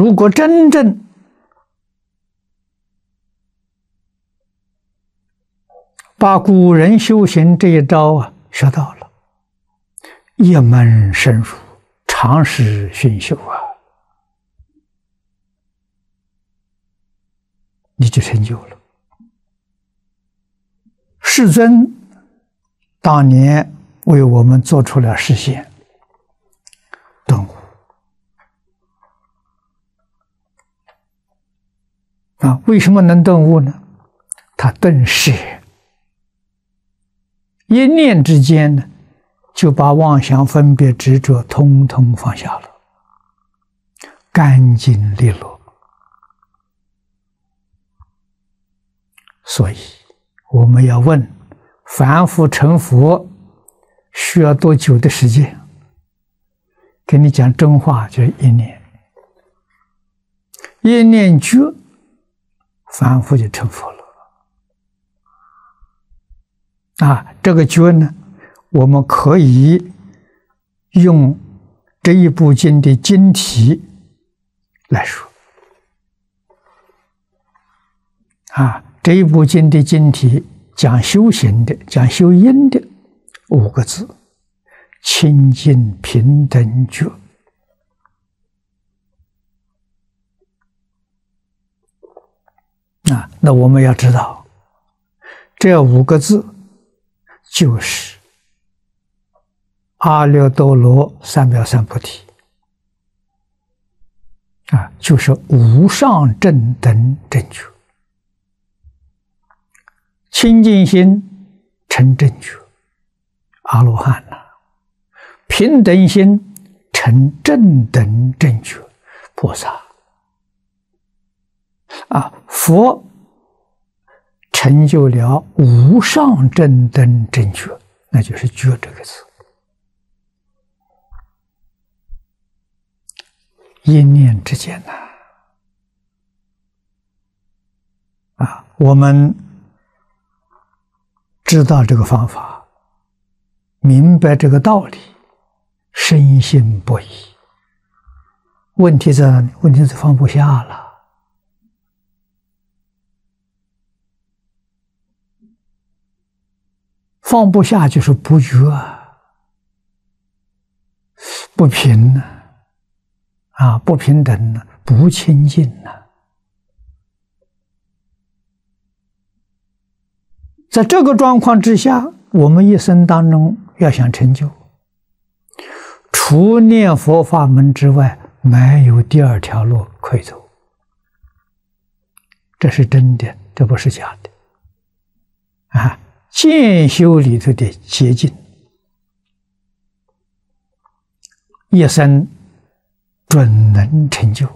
如果真正把古人修行这一招啊学到了，一门深入，长时熏修啊，你就成就了。世尊当年为我们做出了实现，顿悟为什么能顿悟呢？他顿时。一念之间呢，就把妄想、分别、执着通通放下了，干净利落。所以我们要问：凡夫成佛需要多久的时间？给你讲真话，就是一念，一念觉，反复就成佛了。啊，这个觉呢，我们可以用这一部经的经题来说。啊，这一部经的经题讲修行的，讲修因的五个字：清净平等觉。啊，那我们要知道这五个字。就是阿耨多罗三藐三菩提啊，就是无上正等正觉，清净心成正觉，阿罗汉呐；平等心成正等正觉，菩萨，佛。成就了无上正等正觉，那就是“觉”这个字。一念之间呐，啊，我们知道这个方法，明白这个道理，深信不疑。问题在？问题是放不下了。放不下就是不觉，不平呢，啊，不平等呢，不清净呢。在这个状况之下，我们一生当中要想成就，除念佛法门之外，没有第二条路可以走。这是真的，这不是假的，啊。渐修里头的捷径，一生准能成就。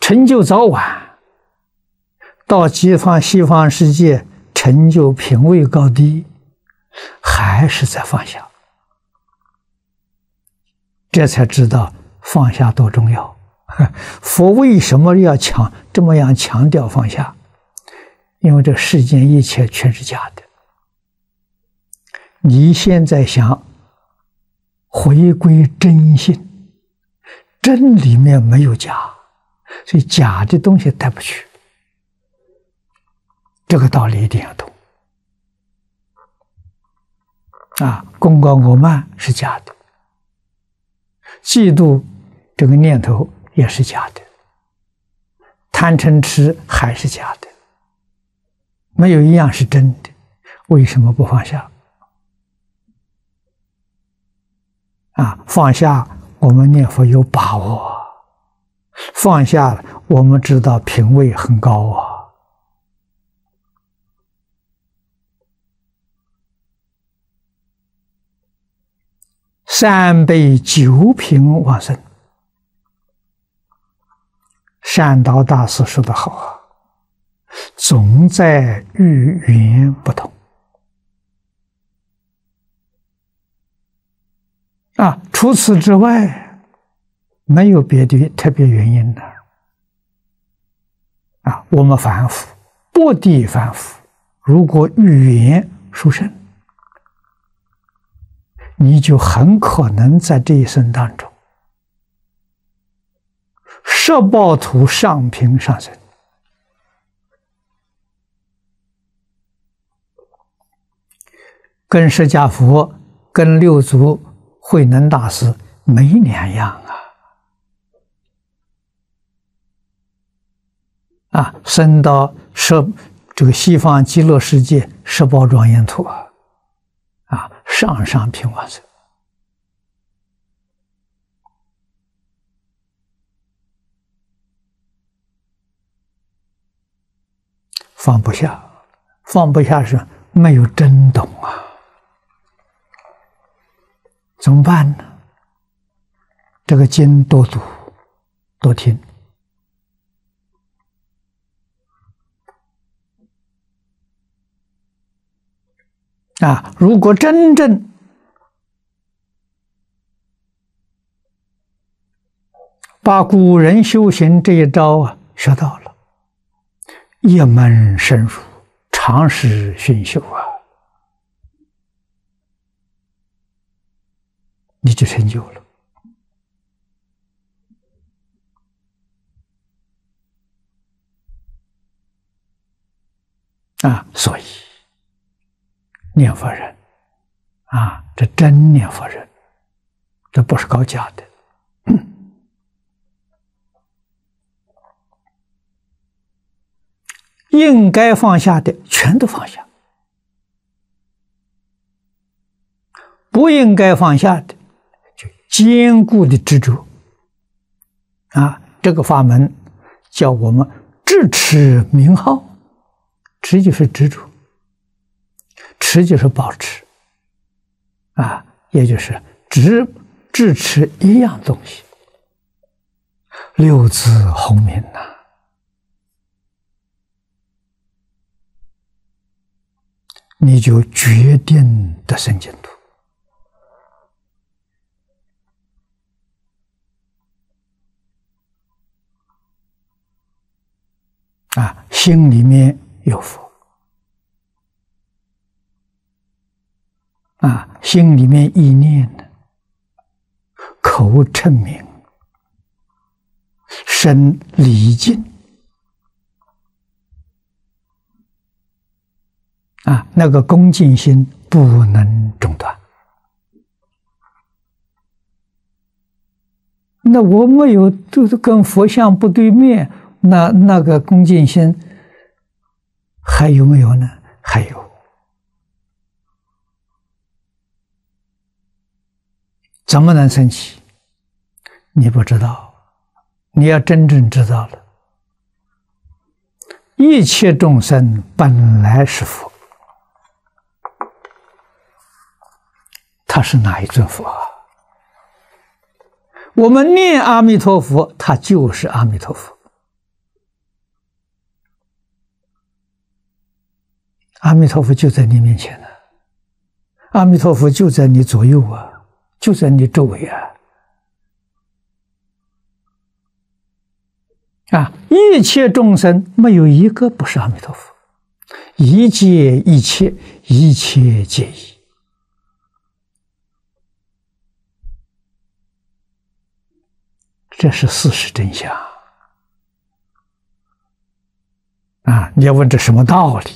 成就早晚，到西方西方世界成就品位高低，还是在放下。这才知道放下多重要。佛为什么要强这么样强调放下？因为这世间一切全是假的，你现在想回归真性，真里面没有假，所以假的东西带不去。这个道理一定要懂。啊，功高我慢是假的，嫉妒这个念头也是假的，贪嗔痴还是假的。没有一样是真的，为什么不放下？啊，放下，我们念佛有把握；放下了，我们知道品位很高啊。三杯九品往生，善导大师说的好啊。总在遇缘不同啊，除此之外，没有别的特别原因的啊。我们凡夫，不地凡夫，如果遇缘殊胜，你就很可能在这一生当中十报图上品上升，跟释迦佛、跟六祖慧能大师没两样啊！啊，升到十这个西方极乐世界十宝庄严土啊，啊，上上品往生。放不下，放不下是没有真懂啊，怎么办呢？这个经多读，多听啊！如果真正把古人修行这一招啊学到了。一门深入，长时熏修啊，你就成就了啊！所以念佛人啊，这真念佛人，这不是搞假的。应该放下的全都放下，不应该放下的坚固的执着。啊，这个法门叫我们执持名号，持就是执着，持就是保持，啊，也就是只只持一样东西，六字洪名呐。你就决定得生净土啊！心里面有佛啊，心里面意念的，口称名，身礼敬。啊，那个恭敬心不能中断。那我没有，就是跟佛像不对面，那那个恭敬心还有没有呢？还有，怎么能升起？你不知道，你要真正知道了，一切众生本来是佛。他是哪一尊佛？我们念阿弥陀佛，他就是阿弥陀佛。阿弥陀佛就在你面前呢，阿弥陀佛就在你左右啊，就在你周围啊！啊，一切众生没有一个不是阿弥陀佛，一切一切一切皆一。这是事实真相啊！你要问这什么道理？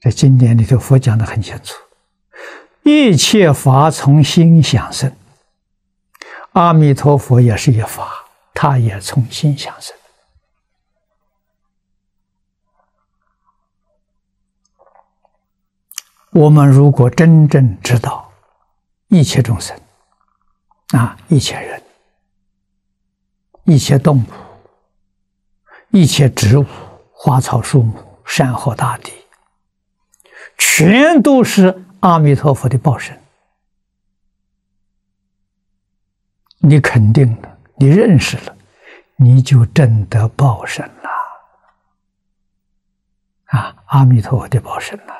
在经典里头，佛讲的很清楚：一切法从心想生。阿弥陀佛也是一法，他也从心想生。我们如果真正知道一切众生啊，一切人。一切动物、一切植物、花草树木、山河大地，全都是阿弥陀佛的报身。你肯定了，你认识了，你就真得报身了。啊，阿弥陀佛的报身了，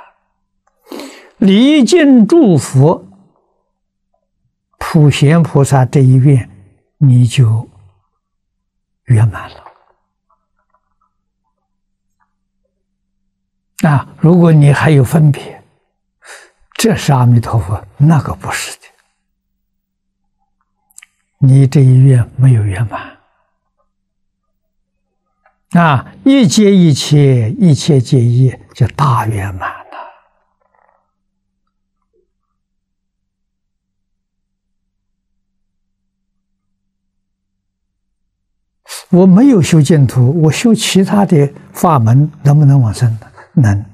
礼敬祝福普贤菩萨这一愿，你就。圆满了啊！如果你还有分别，这是阿弥陀佛，那个不是的。你这一愿没有圆满啊，一切一切，一切皆一，就大圆满了。我没有修净土，我修其他的法门，能不能往生呢？能。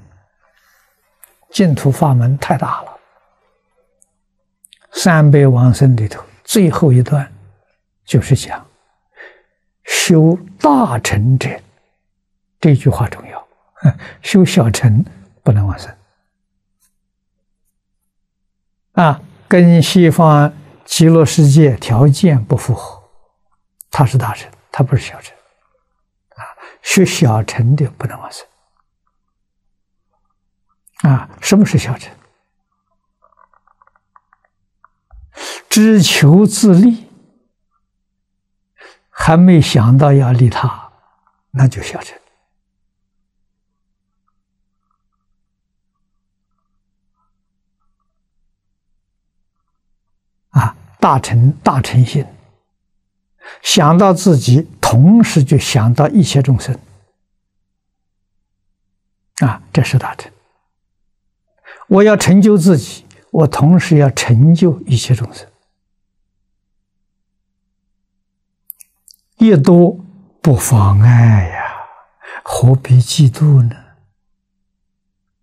净土法门太大了。三百往生里头最后一段，就是讲修大乘者，这句话重要。修小乘不能往生。啊，跟西方极乐世界条件不符合，他是大乘。他不是小乘，啊，学小乘的不能往生，啊，什么是小乘？只求自利，还没想到要利他，那就小乘。啊，大乘大乘心。想到自己，同时就想到一切众生，啊，这是大成。我要成就自己，我同时要成就一切众生。越多不妨碍呀，何必嫉妒呢？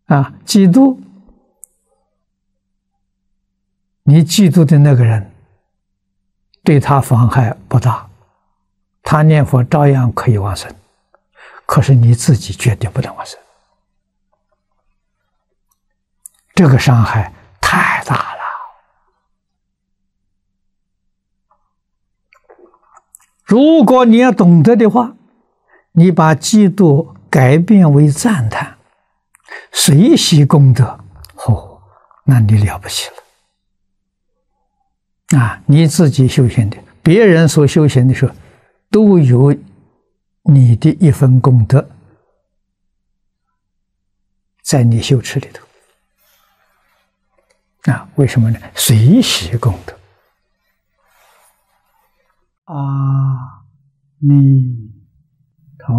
啊，嫉妒，你嫉妒的那个人。对他妨害不大，他念佛照样可以往生，可是你自己绝对不能往生，这个伤害太大了。如果你要懂得的话，你把嫉妒改变为赞叹，随喜功德，哦，那你了不起了。啊，你自己修行的，别人所修行的时候，都有你的一份功德在你修持里头。啊，为什么呢？随喜功德。阿弥陀